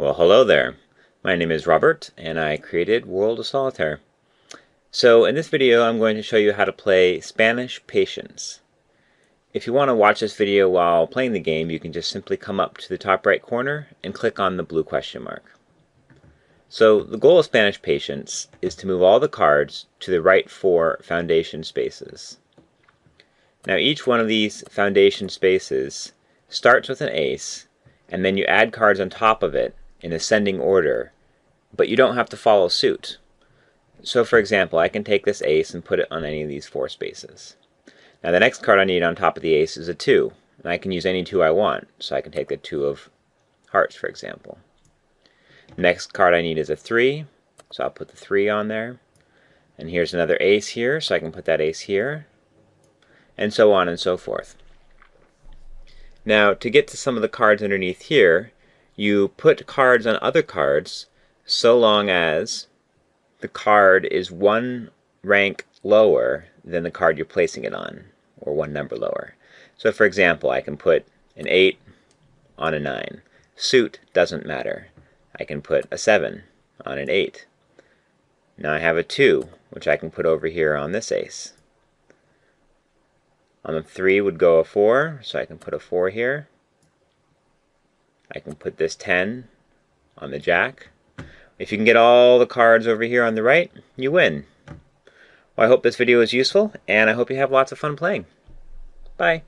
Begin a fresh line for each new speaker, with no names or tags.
Well, hello there. My name is Robert, and I created World of Solitaire. So in this video, I'm going to show you how to play Spanish Patience. If you want to watch this video while playing the game, you can just simply come up to the top right corner and click on the blue question mark. So the goal of Spanish Patience is to move all the cards to the right four foundation spaces. Now each one of these foundation spaces starts with an ace, and then you add cards on top of it in ascending order, but you don't have to follow suit. So for example, I can take this ace and put it on any of these four spaces. Now the next card I need on top of the ace is a 2, and I can use any 2 I want, so I can take the 2 of hearts, for example. Next card I need is a 3, so I'll put the 3 on there. And here's another ace here, so I can put that ace here. And so on and so forth. Now, to get to some of the cards underneath here, you put cards on other cards so long as the card is one rank lower than the card you're placing it on, or one number lower. So for example, I can put an 8 on a 9. Suit doesn't matter. I can put a 7 on an 8. Now I have a 2, which I can put over here on this ace. On the 3 would go a 4, so I can put a 4 here. I can put this 10 on the jack. If you can get all the cards over here on the right, you win. Well, I hope this video was useful, and I hope you have lots of fun playing. Bye.